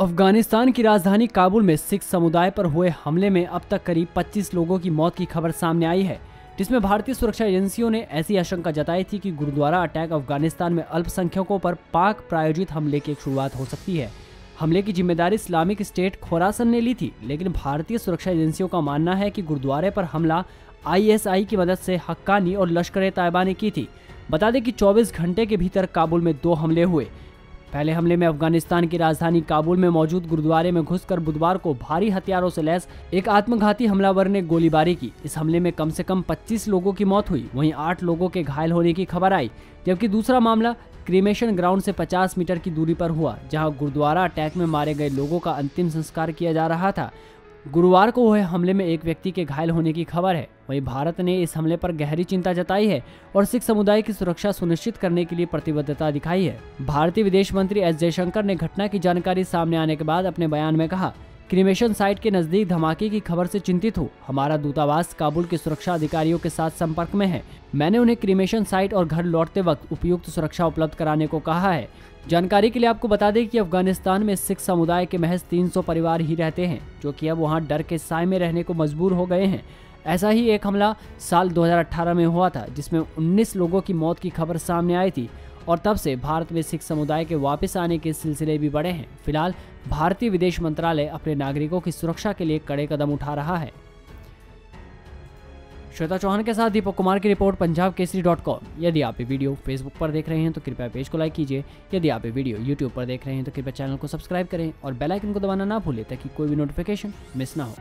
अफ़गानिस्तान की राजधानी काबुल में सिख समुदाय पर हुए हमले में अब तक करीब 25 लोगों की मौत की खबर सामने आई है, जिसमें भारतीय सुरक्षा एजेंसियों ने ऐसी आशंका जताई थी कि गुरुद्वारा अटैक अफ़गानिस्तान में अल्पसंख्यकों पर पाक प्रायोजित हमले की एक शुरुआत हो सकती है। हमले की ज़िम्मेदारी इस्लामिक स्टेट खोरासन ने ली थी, लेकिन भारतीय सुरक्षा एजेंसियों का मानना है कि गुरुद्वारे पर हमला आईएसआई की मदद से हक्कानी और लश्कर तैयबा ने की थी। बता दें कि 24 घंटे के भीतर काबुल में दो हमले हुए। पहले हमले में अफ़गानिस्तान की राजधानी काबुल में मौजूद गुरुद्वारे में घुसकर बुधवार को भारी हथियारों से लैस एक आत्मघाती हमलावर ने गोलीबारी की। इस हमले में कम से कम 25 लोगों की मौत हुई। वहीं 8 लोगों के घायल होने की खबर आई, जबकि दूसरा मामला क्रीमेशन ग्राउंड से 50 मीटर की दूरी पर हुआ, जहाँ गुरुद्वारा अटैक में मारे गए लोगों का अंतिम संस्कार किया जा रहा था। गुरुवार को हुए हमले में एक व्यक्ति के घायल होने की खबर है। वहीं भारत ने इस हमले पर गहरी चिंता जताई है और सिख समुदाय की सुरक्षा सुनिश्चित करने के लिए प्रतिबद्धता दिखाई है। भारतीय विदेश मंत्री एस जयशंकर ने घटना की जानकारी सामने आने के बाद अपने बयान में कहा क्रिमेशन साइट के नज़दीक धमाके की खबर से चिंतित हूँ। हमारा दूतावास काबुल के सुरक्षा अधिकारियों के साथ संपर्क में है। मैंने उन्हें क्रिमेशन साइट और घर लौटते वक्त उपयुक्त सुरक्षा उपलब्ध कराने को कहा है। जानकारी के लिए आपको बता दें कि अफ़गानिस्तान में सिख समुदाय के महज 300 परिवार ही रहते हैं, जो कि अब वहाँ डर के साय में रहने को मजबूर हो गए हैं। ऐसा ही एक हमला साल 2018 में हुआ था, जिसमें 19 लोगों की मौत की खबर सामने आई थी। और तब से भारत में सिख समुदाय के वापस आने के सिलसिले भी बढ़े हैं। फ़िलहाल, भारतीय विदेश मंत्रालय अपने नागरिकों की सुरक्षा के लिए कड़े कदम उठा रहा है। श्वेता चौहान के साथ दीपक कुमार की report Punjab Kesari dot com. यदि आप ये वीडियो फेसबुक पर देख रहे हैं तो कृपया पेज को लाइक कीजिए। यदि आप ये वीडियो यूट्यूब पर देख रहे हैं तो कृपया चैनल को सब्सक्राइब करें और बेल आइकन को दबाना ना भूलें, ताकि कोई भी नोटिफिकेशन मिस ना हो।